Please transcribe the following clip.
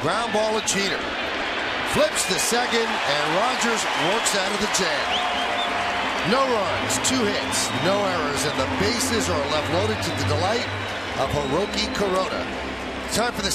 Ground ball to Jeter, Flips the second, and Rogers works out of the jam. No runs, two hits, no errors, and the bases are left loaded to the delight of Hiroki Kuroda. Time for the